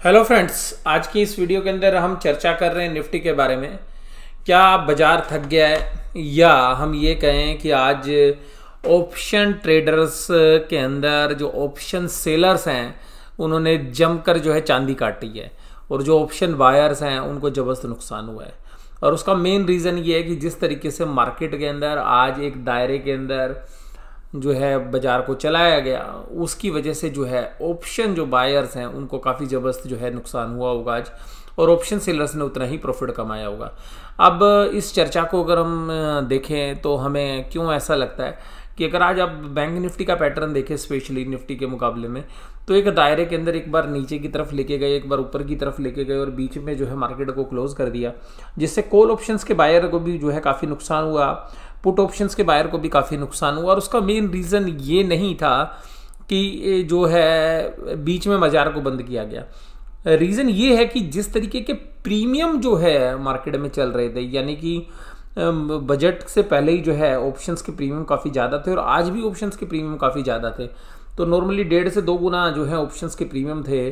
Hello friends आज की इस वीडियो के अंदर हम चर्चा कर रहे हैं निफ्टी के बारे में। क्या बाज़ार थक गया है? या हम ये कहें कि आज ऑप्शन ट्रेडर्स के अंदर जो ऑप्शन सेलर्स हैं, उन्होंने जमकर जो है चांदी काटी है। और जो ऑप्शन बायर्स हैं, उनको ज़बरदस्त नुकसान हुआ है। और उसका मेन रीज़न ये है कि जिस तरीके से मार्केट के अंदर, आज एक दायरे के अंदर जो है बाज़ार को चलाया गया, उसकी वजह से जो है ऑप्शन जो बायर्स हैं, उनको काफ़ी ज़बरदस्त जो है नुकसान हुआ होगा आज। और ऑप्शन सेलर्स ने उतना ही प्रॉफिट कमाया होगा। अब इस चर्चा को अगर हम देखें तो हमें क्यों ऐसा लगता है कि अगर आज आप बैंक निफ्टी का पैटर्न देखें स्पेशली निफ्टी के मुकाबले में तो एक दायरे के अंदर एक बार नीचे की तरफ़ लेके गए, एक बार ऊपर की तरफ़ लेके गए और बीच में जो है मार्केट को क्लोज कर दिया, जिससे कोल ऑप्शंस के बायर को भी जो है काफ़ी नुकसान हुआ। पुट ऑप्शंस के बायर को भी काफ़ी नुकसान हुआ। और उसका मेन रीज़न ये नहीं था कि जो है, बीच में बाज़ार को बंद किया गया। रीज़न ये है कि जिस तरीके के प्रीमियम जो है मार्केट में चल रहे थे, यानी कि बजट से पहले ही जो है ऑप्शंस के प्रीमियम काफ़ी ज़्यादा थे और आज भी ऑप्शंस के प्रीमियम काफ़ी ज़्यादा थे। तो नॉर्मली डेढ़ से दो गुना जो है ऑप्शंस के प्रीमियम थे।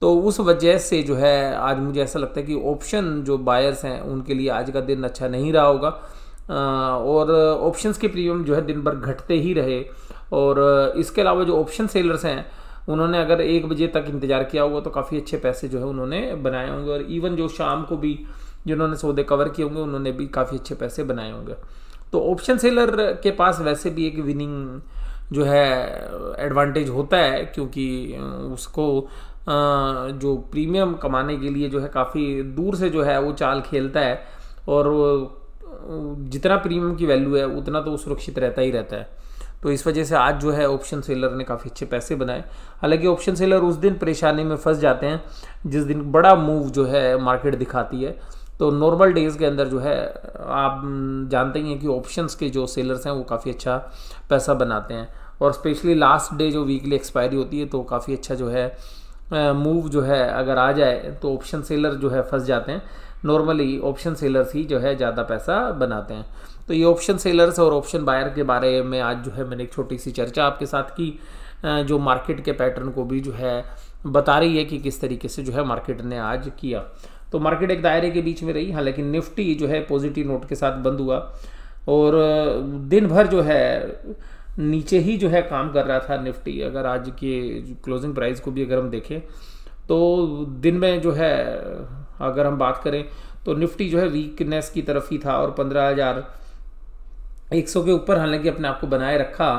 तो उस वजह से जो है, आज मुझे ऐसा लगता है कि ऑप्शन जो बायर्स हैं, उनके लिए आज का दिन अच्छा नहीं रहा होगा। और ऑप्शंस के प्रीमियम जो है दिन भर घटते ही रहे। और इसके अलावा जो ऑप्शन सेलर्स हैं, उन्होंने अगर एक बजे तक इंतज़ार किया होगा तो काफ़ी अच्छे पैसे जो है उन्होंने बनाए होंगे। और इवन जो शाम को भी जिन्होंने सौदे कवर किए होंगे, उन्होंने भी काफ़ी अच्छे पैसे बनाए होंगे। तो ऑप्शन सेलर के पास वैसे भी एक विनिंग जो है एडवांटेज होता है, क्योंकि उसको जो प्रीमियम कमाने के लिए जो है काफ़ी दूर से जो है वो चाल खेलता है। और जितना प्रीमियम की वैल्यू है, उतना तो सुरक्षित रहता ही रहता है। तो इस वजह से आज जो है ऑप्शन सेलर ने काफ़ी अच्छे पैसे बनाए। हालाँकि ऑप्शन सेलर उस दिन परेशानी में फंस जाते हैं, जिस दिन बड़ा मूव जो है मार्केट दिखाती है। तो नॉर्मल डेज़ के अंदर जो है, आप जानते ही हैं कि ऑप्शंस के जो सेलर्स हैं, वो काफ़ी अच्छा पैसा बनाते हैं। और स्पेशली लास्ट डे जो वीकली एक्सपायरी होती है तो काफ़ी अच्छा जो है मूव जो है अगर आ जाए तो ऑप्शन सेलर जो है फंस जाते हैं। नॉर्मली ऑप्शन सेलर्स ही जो है ज़्यादा पैसा बनाते हैं। तो ये ऑप्शन सेलर्स और ऑप्शन बायर के बारे में आज जो है मैंने एक छोटी सी चर्चा आपके साथ की। जो मार्केट के पैटर्न को भी जो है बता रही है कि किस तरीके से जो है मार्केट ने आज किया। तो मार्केट एक दायरे के बीच में रही, हालाँकि निफ्टी जो है पॉजिटिव नोट के साथ बंद हुआ। और दिन भर जो है नीचे ही जो है काम कर रहा था निफ्टी। अगर आज के क्लोजिंग प्राइस को भी अगर हम देखें तो दिन में जो है अगर हम बात करें तो निफ्टी जो है वीकनेस की तरफ़ ही था और पंद्रह हज़ार एक सौ के ऊपर हालाँकि अपने आप को बनाए रखा,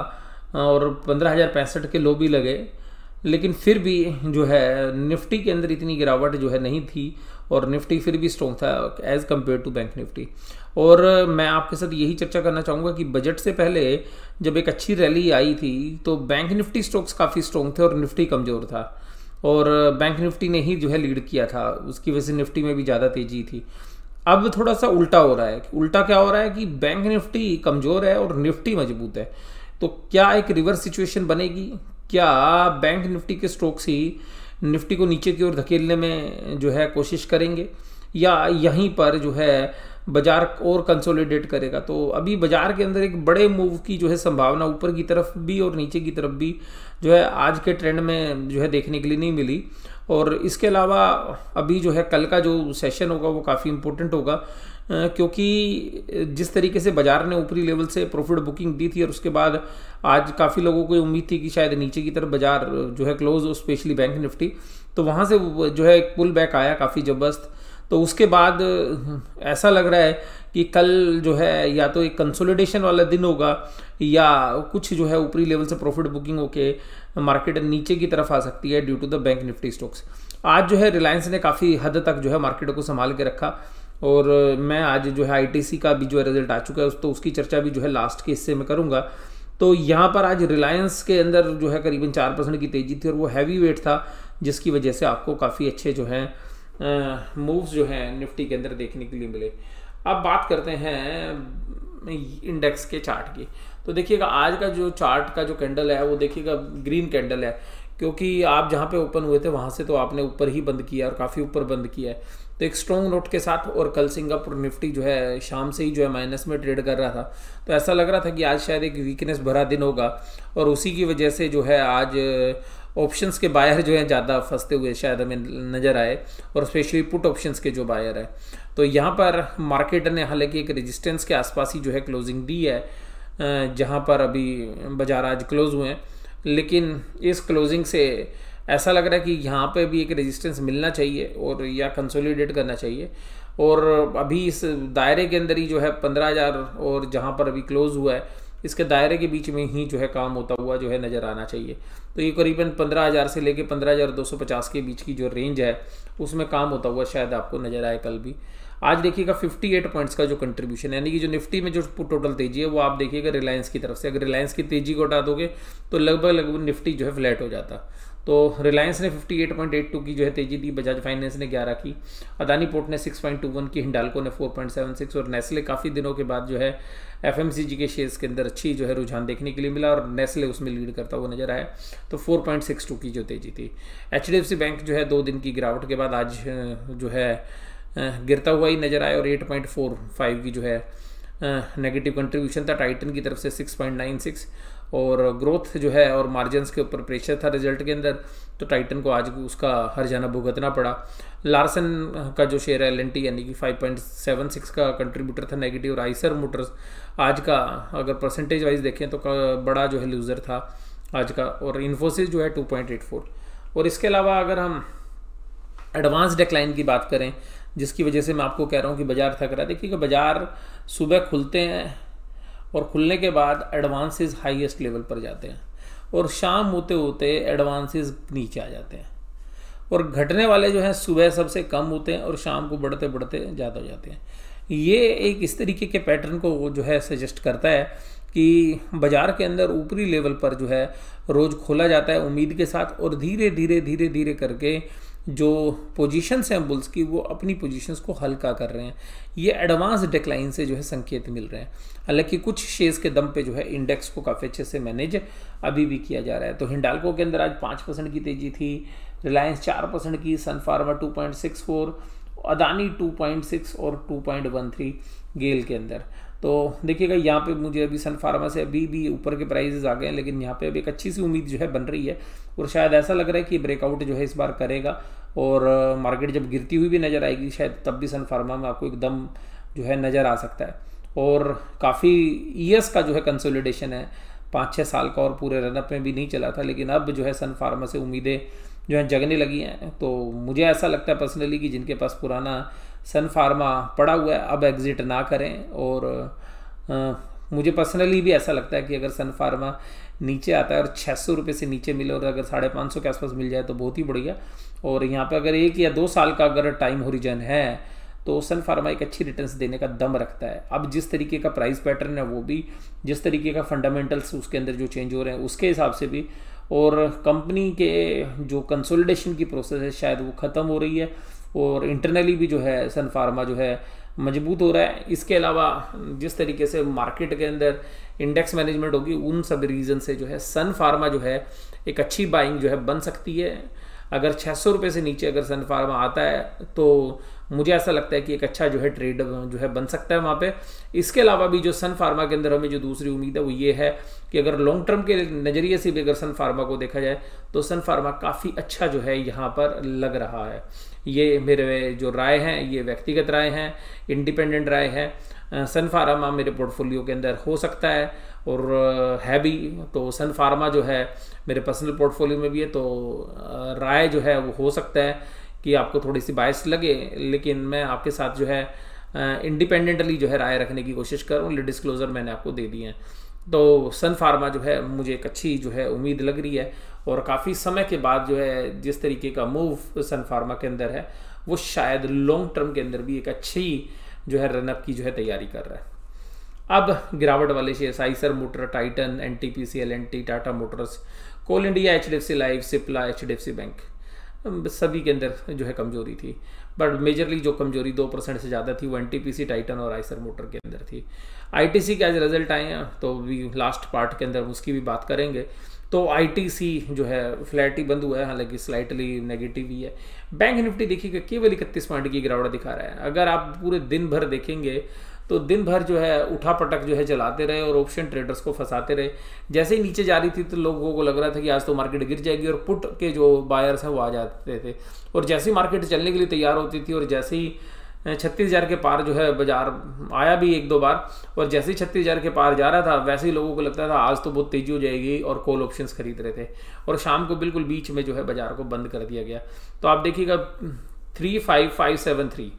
और पंद्रह हज़ार पैंसठ के लो भी लगे, लेकिन फिर भी जो है, निफ्टी के अंदर इतनी गिरावट जो है नहीं थी, और निफ्टी फिर भी स्ट्रॉन्ग था as compare to bank Nifty. और मैं आपके साथ यही चर्चा करना चाहूँगा कि बजट से पहले जब एक अच्छी रैली आई थी तो बैंक निफ्टी स्टॉक्स काफ़ी स्ट्रॉन्ग थे और निफ्टी कमज़ोर था। और बैंक निफ्टी ने ही जो है लीड किया था, उसकी वजह से निफ्टी में भी ज़्यादा तेज़ी थी। अब थोड़ा सा उल्टा हो रहा है उल्टा क्या हो रहा है कि बैंक निफ्टी कमज़ोर है और निफ्टी मज़बूत है। तो क्या एक रिवर्स सिचुएशन बनेगी? क्या बैंक निफ्टी के स्ट्रोक्स ही निफ्टी को नीचे की ओर धकेलने में जो है कोशिश करेंगे? या यहीं पर जो है बाज़ार और कंसोलिडेट करेगा। तो अभी बाज़ार के अंदर एक बड़े मूव की जो है संभावना ऊपर की तरफ़ भी और नीचे की तरफ़ भी जो है आज के ट्रेंड में जो है देखने के लिए नहीं मिली। और इसके अलावा अभी जो है कल का जो सेशन होगा वो काफ़ी इंपॉर्टेंट होगा क्योंकि जिस तरीके से बाज़ार ने ऊपरी लेवल से प्रॉफिट बुकिंग दी थी और उसके बाद आज काफ़ी लोगों को उम्मीद थी कि शायद नीचे की तरफ़ बाज़ार जो है क्लोज हो स्पेशली बैंक निफ्टी तो वहाँ से जो है एक पुल बैक आया काफ़ी ज़बरदस्त। तो उसके बाद, ऐसा लग रहा है कि कल जो है, या तो एक कंसोलिडेशन वाला दिन होगा, या कुछ जो है ऊपरी लेवल से प्रॉफिट बुकिंग होके मार्केट नीचे की तरफ़ आ सकती है due to the bank Nifty stocks आज जो है रिलायंस ने काफ़ी हद तक जो है मार्केट को संभाल के रखा, और मैं आज जो है आईटीसी का भी जो है रिज़ल्ट आ चुका है, उस तो उसकी चर्चा भी जो है लास्ट के हिस्से में करूँगा। तो यहाँ पर आज रिलायंस के अंदर जो है करीबन चार परसेंट की तेज़ी थी, और वो हैवी वेट था, जिसकी वजह से आपको काफ़ी अच्छे जो हैं मूव्स जो हैं निफ्टी के अंदर देखने के लिए मिले। अब बात करते हैं इंडेक्स के चार्ट की। तो देखिएगा, आज का जो चार्ट का जो कैंडल है, वो देखिएगा ग्रीन कैंडल है। क्योंकि आप जहाँ पे ओपन हुए थे, वहाँ से तो आपने ऊपर ही बंद किया और काफ़ी ऊपर बंद किया है। तो एक स्ट्रॉन्ग नोट के साथ और कल सिंगापुर निफ्टी जो है, शाम से ही जो है माइनस में ट्रेड कर रहा था। तो ऐसा लग रहा था कि आज शायद एक वीकनेस भरा दिन होगा और उसी की वजह से जो है आज ऑप्शंस के बायर जो है ज़्यादा फंसते हुए शायद हमें नज़र आए और स्पेशली पुट ऑप्शंस के जो बायर है। तो यहाँ पर मार्केट ने हालाँकि एक रेजिस्टेंस के आसपास ही जो है क्लोजिंग दी है जहाँ पर अभी बाज़ार आज क्लोज हुए हैं। लेकिन इस क्लोजिंग से ऐसा लग रहा है कि यहाँ पे भी एक रेजिस्टेंस मिलना चाहिए और या कंसोलिडेट करना चाहिए। और अभी इस दायरे के अंदर ही जो है पंद्रह हज़ार और जहाँ पर अभी क्लोज हुआ है इसके दायरे के बीच में ही जो है काम होता हुआ जो है नज़र आना चाहिए। तो ये करीबन पंद्रह हज़ार से लेके पंद्रह हज़ार दो सौ पचास के बीच की जो रेंज है, उसमें काम होता हुआ शायद आपको नज़र आए कल भी। आज देखिएगा 58 पॉइंट्स का जो कंट्रीब्यूशन यानी कि जो निफ्टी में जो टोटल तेज़ी है, वो आप देखिएगा रिलायंस की तरफ़ से। अगर रिलायंस की तेज़ी को हटा दोगे तो लगभग लगभग निफ्टी जो है फ्लैट हो जाता। तो रिलायंस ने 58.82 की जो है तेज़ी दी बजाज फाइनेंस ने 11 की अदानी पोर्ट ने 6.21 की हिंडालको ने 4.76 और नेस्ले काफ़ी दिनों के बाद जो है एफएमसीजी के शेयर्स के अंदर अच्छी जो है रुझान देखने के लिए मिला और नेस्ले उसमें लीड करता हुआ नज़र आया। तो 4.62 की जो तेज़ी थी। एचडीएफसी बैंक जो है दो दिन की गिरावट के बाद आज जो है गिरता हुआ ही नज़र आया और 8.45 की जो है नेगेटिव कंट्रीब्यूशन था। टाइटन की तरफ़ से 6.96 और ग्रोथ जो है और मार्जिन के ऊपर प्रेशर था रिज़ल्ट के अंदर तो टाइटन को आज उसका हर जाना भुगतना पड़ा। लार्सन का जो शेयर है एल यानी कि 5.76 का कंट्रीब्यूटर था नेगेटिव और आइसर मोटर्स आज का, अगर परसेंटेज वाइज देखें तो बड़ा जो है लूज़र था आज का। और इन्फोसिस जो है 2.84 और इसके अलावा अगर हम एडवांस डिक्लाइन की बात करें, जिसकी वजह से मैं आपको कह रहा हूँ कि बाज़ार थक रहा है। देखिए बाज़ार सुबह खुलते हैं और खुलने के बाद एडवांसेस हाईएस्ट लेवल पर जाते हैं। और शाम होते होते एडवांसेस नीचे आ जाते हैं। और घटने वाले जो हैं, सुबह सबसे कम होते हैं और शाम को बढ़ते बढ़ते ज़्यादा हो जाते हैं। ये एक इस तरीके के पैटर्न को जो है सजेस्ट करता है कि बाज़ार के अंदर ऊपरी लेवल पर जो है, रोज़ खोला जाता है उम्मीद के साथ और धीरे धीरे धीरे धीरे करके जो पोजीशंस हैं बुल्स की, वो अपनी पोजीशंस को हल्का कर रहे हैं। ये एडवांस डिक्लाइन से जो है संकेत मिल रहे हैं। हालाँकि कुछ शेयर्स के दम पे जो है इंडेक्स को काफ़ी अच्छे से मैनेज अभी भी किया जा रहा है। तो हिंडालको के अंदर आज पाँच परसेंट की तेज़ी थी, रिलायंस चार परसेंट की Sun Pharma two point six four, Adani two point six और two point one three GAIL के अंदर। तो देखिएगा, यहाँ पे मुझे अभी सन फार्मा से अभी भी ऊपर के प्राइजेज आ गए हैं, लेकिन यहाँ पे अभी एक अच्छी सी उम्मीद जो है बन रही है। और शायद ऐसा लग रहा है कि ब्रेकआउट जो है इस बार करेगा। और मार्केट जब गिरती हुई भी नज़र आएगी शायद तब भी सन फार्मा में आपको एकदम जो है नज़र आ सकता है। और काफ़ी ईयर्स का जो है कंसोलिडेशन है पाँच छः साल का और पूरे रनअप में भी नहीं चला था लेकिन अब जो है सन फार्मा से उम्मीदें जो है जगने लगी हैं। तो मुझे ऐसा लगता है पर्सनली कि जिनके पास पुराना सन फार्मा पड़ा हुआ है अब एग्ज़िट ना करें। और आ, मुझे पर्सनली भी ऐसा लगता है कि अगर सन फार्मा नीचे आता है और छः सौ रुपये से नीचे मिले और अगर साढ़े पाँच सौ के आसपास मिल जाए तो बहुत ही बढ़िया। और यहाँ पे अगर एक या दो साल का अगर टाइम होरिजन है तो सन फार्मा एक अच्छी रिटर्न्स देने का दम रखता है। अब जिस तरीके का प्राइस पैटर्न है वो भी, जिस तरीके का फंडामेंटल्स उसके अंदर जो चेंज हो रहे हैं, उसके हिसाब से भी। और कंपनी के जो कंसोलिडेशन की प्रोसेस है, शायद वो ख़त्म हो रही है। और इंटरनली भी जो है सन फार्मा जो है, मज़बूत हो रहा है। इसके अलावा, जिस तरीके से मार्केट के अंदर इंडेक्स मैनेजमेंट होगी, उन सब रीज़न से जो है, सन फार्मा जो है, एक अच्छी बाइंग जो है बन सकती है। अगर छः सौ रुपये से नीचे अगर सन फार्मा आता है तो मुझे ऐसा लगता है कि एक अच्छा जो है ट्रेड जो है बन सकता है वहाँ पे। इसके अलावा भी जो सन फार्मा के अंदर हमें जो दूसरी उम्मीद है, वो ये है कि अगर लॉन्ग टर्म के नज़रिए से भी अगर सन फार्मा को देखा जाए तो सन फार्मा काफ़ी अच्छा जो है यहाँ पर लग रहा है। ये मेरे जो राय हैं, ये व्यक्तिगत राय हैं इंडिपेंडेंट राय है। सन फार्मा मेरे पोर्टफोलियो के अंदर हो सकता है और है भी। तो सन फार्मा जो है मेरे पर्सनल पोर्टफोलियो में भी है तो राय जो है वो हो सकता है कि आपको थोड़ी सी बायस लगे, लेकिन मैं आपके साथ जो है इंडिपेंडेंटली जो है राय रखने की कोशिश कर रहा हूँ। डिस्क्लोजर मैंने आपको दे दिए हैं। तो सन फार्मा जो है मुझे एक अच्छी जो है उम्मीद लग रही है और काफ़ी समय के बाद जो है जिस तरीके का मूव सन फार्मा के अंदर है, वो शायद लॉन्ग टर्म के अंदर भी एक अच्छी जो है रनअप की जो है तैयारी कर रहा है। अब गिरावट वाले share Eicher motor Titan N T P C L N T Tata motors coal India H D F C life Cipla H D F C bank सभी के अंदर जो है कमज़ोरी थी। बट मेजरली जो कमज़ोरी दो परसेंट से ज़्यादा थी, वो N T P C Titan और आइसर मोटर के अंदर थी। आई टी सी के आज रिज़ल्ट आए हैं तो भी लास्ट पार्ट के अंदर उसकी भी बात करेंगे। तो आईटीसी जो है फ्लैट ही बंद हुआ है, हालाँकि स्लाइटली नेगेटिव ही है। बैंक निफ्टी देखिएगा केवल इकतीस पॉइंट की गिरावट दिखा रहा है। अगर आप पूरे दिन भर देखेंगे तो दिन भर जो है, उठा पटक जो है चलाते रहे और ऑप्शन ट्रेडर्स को फंसाते रहे। जैसे ही नीचे जा रही थी तो लोगों को लग रहा था कि आज तो मार्केट गिर जाएगी और पुट के जो बायर्स हैं, वो आ जाते थे। और जैसे ही मार्केट चलने के लिए तैयार होती थी और जैसे ही छत्तीस हज़ार के पार जो है बाज़ार आया भी एक दो बार, और जैसे ही छत्तीस हज़ार के पार जा रहा था, वैसे ही लोगों को लगता था आज तो बहुत तेज़ी हो जाएगी और कॉल ऑप्शंस खरीद रहे थे, और शाम को बिल्कुल बीच में जो है बाज़ार को बंद कर दिया गया। तो आप देखिएगा, three five five seven three,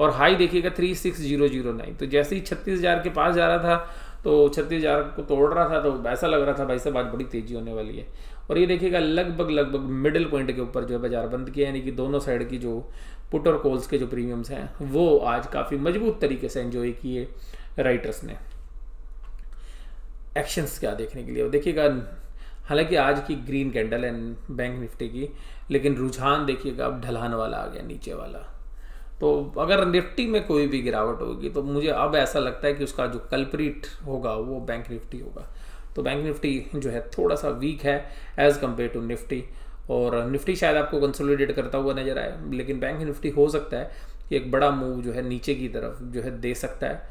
और हाई देखिएगा three six zero zero nine. तो जैसे ही छत्तीस हज़ार के पास जा रहा था तो छत्तीस हज़ार को तोड़ रहा था तो ऐसा लग रहा था, भाई साहब आज बड़ी तेज़ी होने वाली है। और ये देखिएगा लगभग लगभग मिडिल पॉइंट के ऊपर जो है बाज़ार बंद किया, यानी कि दोनों साइड की जो पुट और कॉल्स के जो प्रीमियम्स हैं, वो आज काफ़ी मज़बूत तरीके से एंजॉय किए राइटर्स ने। एक्शंस क्या देखने के लिए? देखिएगा, हालाँकि आज की ग्रीन कैंडल है बैंक निफ्टी की, लेकिन रुझान देखिएगा, अब ढलान वाला आ गया, नीचे वाला। तो अगर निफ्टी में कोई भी गिरावट होगी तो मुझे अब ऐसा लगता है कि उसका जो कल्प्रिट होगा, वो बैंक निफ्टी होगा। तो बैंक निफ्टी जो है, थोड़ा सा वीक है एज कंपेयर टू निफ्टी। और निफ्टी शायद आपको कंसोलिडेट करता हुआ नज़र आए, लेकिन बैंक निफ्टी हो सकता है कि एक बड़ा मूव जो है नीचे की तरफ़ जो है दे सकता है।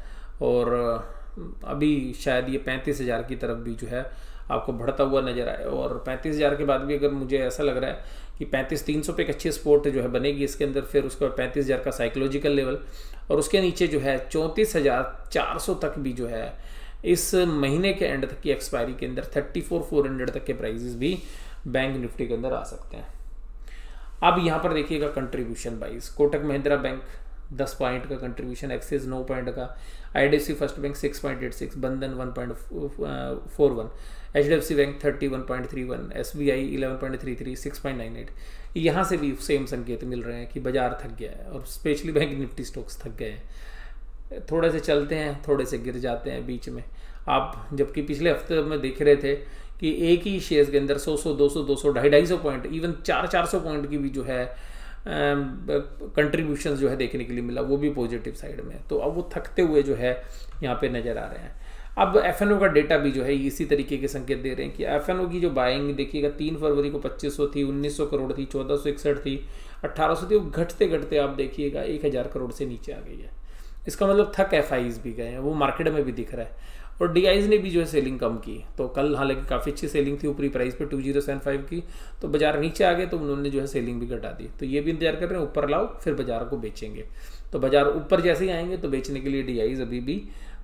और अभी शायद ये पैंतीस हज़ार की तरफ़ भी जो है आपको बढ़ता हुआ नज़र आए। और पैंतीस हज़ार के बाद भी अगर मुझे ऐसा लग रहा है कि पैंतीस तीन सौ पे एक अच्छी स्पोर्ट जो है बनेगी इसके अंदर, फिर उसके बाद पैंतीस हज़ार का साइकोलॉजिकल लेवल और उसके नीचे जो है चौंतीस हज़ार चार सौ तक भी जो है इस महीने के एंड तक की एक्सपायरी के अंदर थर्टी फोर फोर हंड्रेड तक के प्राइजेस भी बैंक निफ्टी के अंदर आ सकते हैं। अब यहाँ पर देखिएगा contribution wise Kotak Mahindra bank दस पॉइंट का कंट्रीब्यूशन एक्सिस नौ पॉइंट का। IDFC first bank six point eight six Bandhan one point four one H D F C bank thirty one point three one S B I eleven point three three six point nine eight यहाँ से भी same संकेत मिल रहे हैं कि बाज़ार थक गया है और स्पेशली बैंक निफ्टी स्टॉक्स थक गए हैं। थोड़े से चलते हैं, थोड़े से गिर जाते हैं बीच में। आप जबकि पिछले हफ़्ते में देख रहे थे कि एक ही शेयर के अंदर 100 100 200 200 ढाई ढाई सौ पॉइंट इवन चार चार सौ पॉइंट की भी जो है कंट्रीब्यूशन जो है देखने के लिए मिला, वो भी पॉजिटिव साइड में तो अब वो थकते हुए जो है, यहाँ पे नज़र आ रहे हैं। अब एफएनओ का डेटा भी जो है इसी तरीके के संकेत दे रहे हैं कि एफएनओ की जो बाइंग देखिएगा, तीन फरवरी को 2500 थी 1900 करोड़ थी, चौदह थी 1800 थी, वो घटते घटते आप देखिएगा, एक हज़ार करोड़ से नीचे आ गई है। इसका मतलब थक एफ़ भी गए हैं, वो मार्केट में भी दिख रहा है। और डी ने भी जो है सेलिंग कम की तो कल हालाँकि काफ़ी अच्छी सेलिंग थी, ऊपरी प्राइस पे टू ज़ीरो सेवन फाइव की। तो बाज़ार नीचे आ गए तो उन्होंने जो है सेलिंग भी घटा दी। तो ये भी इंतज़ार कर रहे हैं, ऊपर लाओ, फिर बाज़ार को बेचेंगे। तो बाज़ार ऊपर जैसे ही आएँगे तो बेचने के लिए डी अभी भी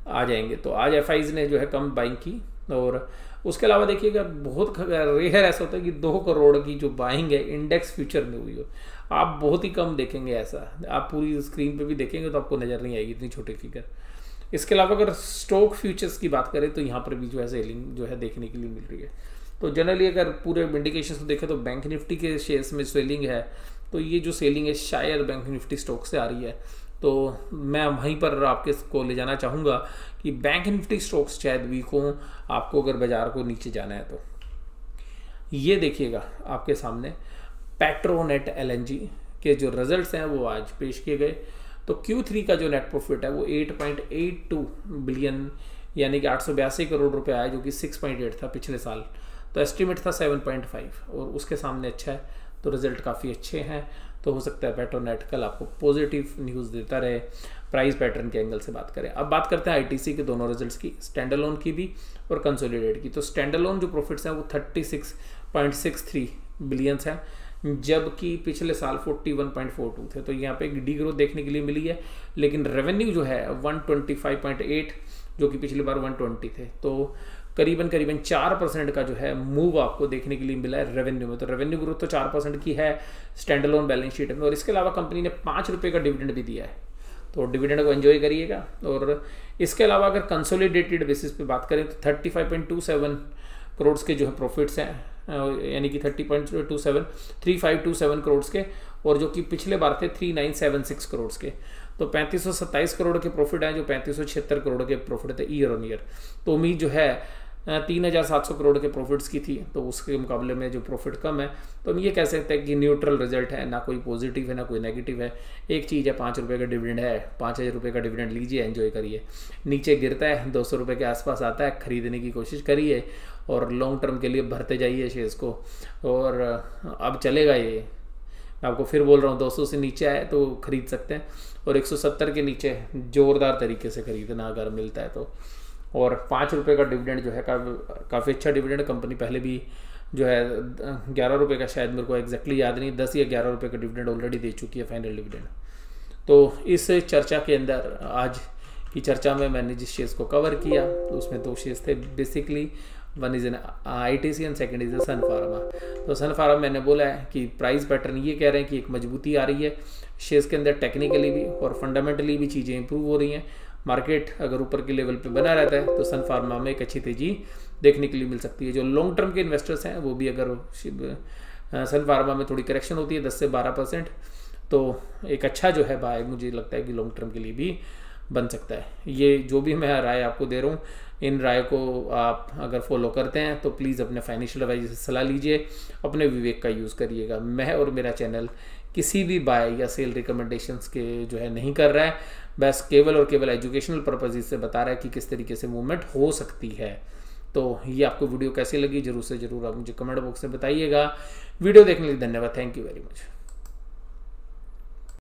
आ जाएँगे। तो आज एफ़ ने जो है कम बाइंग की। और उसके अलावा देखिएगा बहुत रेयर ऐसा होता है कि दो करोड़ की जो बाइंग है इंडेक्स फ्यूचर में हुई हो, आप बहुत ही कम देखेंगे ऐसा। आप पूरी स्क्रीन पे भी देखेंगे तो आपको नज़र नहीं आएगी इतनी छोटी फिगर इसके अलावा अगर स्टॉक फ्यूचर्स की बात करें तो यहाँ पर भी जो है सेलिंग जो है देखने के लिए मिल रही है। तो जनरली अगर पूरे इंडिकेशन को देखें तो बैंक निफ्टी के शेयर्स में सेलिंग है तो ये जो सेलिंग है, शायद बैंक निफ्टी स्टॉक से आ रही है। तो मैं वहीं पर आपके को ले जाना चाहूँगा कि बैंक निफ्टी स्टॉक्स शायद वीक हों, आपको अगर बाज़ार को नीचे जाना है तो। ये देखिएगा आपके सामने पेट्रोनेट एलएनजी के जो रिजल्ट्स हैं, वो आज पेश किए गए। तो Q3 का जो नेट प्रॉफिट है वो 8.82 बिलियन यानी कि आठ सौ बयासी करोड़ रुपए आया, जो कि 6.8 था पिछले साल। तो एस्टिमेट था 7.5 और उसके सामने अच्छा है तो रिज़ल्ट काफ़ी अच्छे हैं। तो हो सकता है पेट्रोनेट कल आपको पॉजिटिव न्यूज़ देता रहे प्राइस पैटर्न के एंगल से बात करें। अब बात करते हैं आईटीसी के दोनों रिजल्ट्स की स्टैंडलोन की भी और कंसोलिडेट की। तो स्टैंडलोन जो प्रॉफिट्स हैं वो 36.63 बिलियंस हैं। जबकि पिछले साल 41.42 थे। तो यहाँ पे एक डी ग्रोथ देखने के लिए मिली है, लेकिन रेवेन्यू जो है 125.8 जो कि पिछली बार 120 थे। तो करीबन करीबन चार परसेंट का जो है मूव आपको देखने के लिए मिला है रेवेन्यू में। तो रेवेन्यू ग्रोथ तो चार परसेंट की है स्टैंड लोन बैलेंस शीट में, और इसके अलावा कंपनी ने पाँच रुपये का डिविडेंड भी दिया है। तो डिविडेंड को एंजॉय करिएगा, और इसके अलावा अगर कंसोलिडेटेड बेसिस पे बात करें तो thirty five point two seven crore के जो है प्रॉफिट्स हैं यानी कि thirty point two seven three five two seven crore के, और जो कि पिछले बार थे three nine seven six crore के। तो पैंतीस सौ सत्ताईस करोड़ के प्रॉफिट आए जो पैंतीस सौ छिहत्तर करोड़ के प्रॉफिट थे ईयर ऑन ईयर तो उम्मीद जो है तीन हज़ार सात सौ करोड़ के प्रॉफिट्स की थी तो उसके मुकाबले में जो प्रॉफिट कम है तो हम ये कह सकते हैं कि न्यूट्रल रिज़ल्ट है, ना कोई पॉजिटिव है, ना कोई नेगेटिव है। एक चीज़ है, पाँच रुपये का डिविडेंड है, पाँच हज़ार रुपये का डिविडेंड लीजिए एंजॉय करिए। नीचे गिरता है, दो सौ रुपये के आसपास आता है, खरीदने की कोशिश करिए और लॉन्ग टर्म के लिए भरते जाइए शेयर्स को। और अब चलेगा ये। मैं आपको फिर बोल रहा हूँ 200 से नीचे आए तो खरीद सकते हैं और 170 के नीचे ज़ोरदार तरीके से खरीदना अगर मिलता है तो। और पाँच रुपये का डिविडेंड जो है, काफ़ी अच्छा डिविडेंड कंपनी पहले भी जो है ग्यारह रुपये का शायद मेरे को एग्जैक्टली याद नहीं, दस या ग्यारह रुपये का डिविडेंड ऑलरेडी दे चुकी है फाइनल डिविडेंड तो इस चर्चा के अंदर, आज की चर्चा में मैंने जिस शेयर्स को कवर किया तो उसमें दो शेयर्स थे basically one is an I T C and second is Sun Pharma तो सन फार्मा मैंने बोला है कि प्राइस पैटर्न ये कह रहे हैं कि एक मजबूती आ रही है। शेयर्स के अंदर टेक्निकली भी और फंडामेंटली भी चीज़ें इंप्रूव हो रही हैं। मार्केट अगर ऊपर के लेवल पे बना रहता है तो सन फार्मा में एक अच्छी तेज़ी देखने के लिए मिल सकती है। जो लॉन्ग टर्म के इन्वेस्टर्स हैं, वो भी अगर सन फार्मा में थोड़ी करेक्शन होती है, दस से बारह परसेंट तो एक अच्छा जो है बाय मुझे लगता है कि लॉन्ग टर्म के लिए भी बन सकता है। ये जो भी मैं राय आपको दे रहा हूँ, इन राय को आप अगर फॉलो करते हैं तो प्लीज़ अपने फाइनेंशियल एडवाइजर से सलाह लीजिए, अपने विवेक का यूज़ करिएगा। मैं और मेरा चैनल किसी भी बाय या सेल रिकमेंडेशंस के जो है नहीं कर रहा है। बस केवल और केवल एजुकेशनल पर्पज से बता रहा है कि किस तरीके से मूवमेंट हो सकती है। तो ये आपको वीडियो कैसी लगी, ज़रूर से ज़रूर आप मुझे कमेंट बॉक्स में बताइएगा। वीडियो देखने के लिए धन्यवाद। Thank you very much